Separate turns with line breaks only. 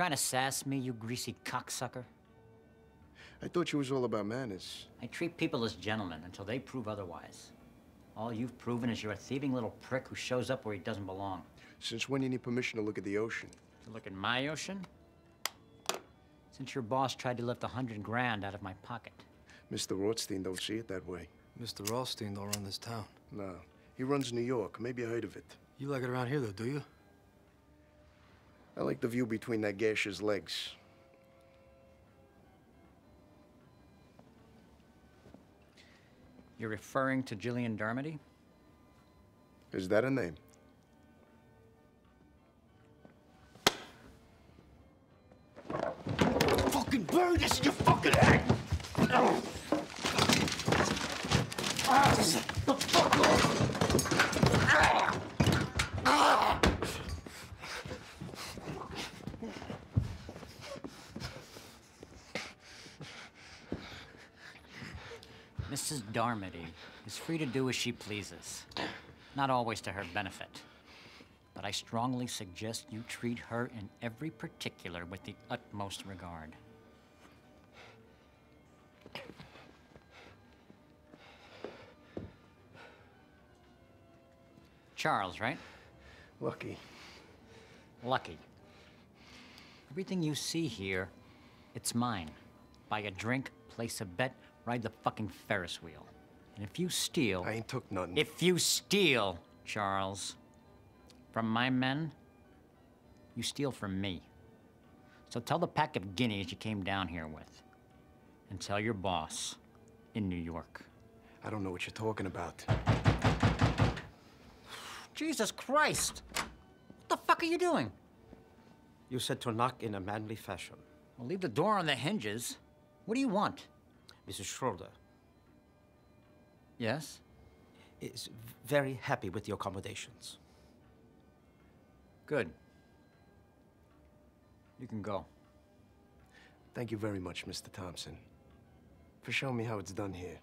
Trying to sass me, you greasy cocksucker?
I thought you was all about manners.
I treat people as gentlemen until they prove otherwise. All you've proven is you're a thieving little prick who shows up where he doesn't belong.
Since when do you need permission to look at the ocean?
To look at my ocean? Since your boss tried to lift a hundred grand out of my pocket.
Mr. Rothstein don't see it that way.
Mr. Rothstein don't run this town.
No. He runs New York. Maybe you heard of it.
You like it around here, though, do you?
I like the view between that gash's legs.
You're referring to Gillian Darmody?
Is that a name?
Fucking burn this in your fucking head!
Mrs. Darmody is free to do as she pleases. Not always to her benefit. But I strongly suggest you treat her in every particular with the utmost regard. Charles, right?
Lucky.
Lucky. Everything you see here, it's mine. Buy a drink, place a bet, ride the fucking Ferris wheel. And if you steal.
I ain't took nothing.
If you steal, Charles, from my men, you steal from me. So tell the pack of guineas you came down here with. And tell your boss in New York.
I don't know what you're talking about.
Jesus Christ! What the fuck are you doing?
You said to knock in a manly fashion.
Well, leave the door on the hinges. What do you want?
Mrs. Schroeder
Yes?
is very happy with the accommodations.
Good. You can go.
Thank you very much, Mr. Thompson, for showing me how it's done here.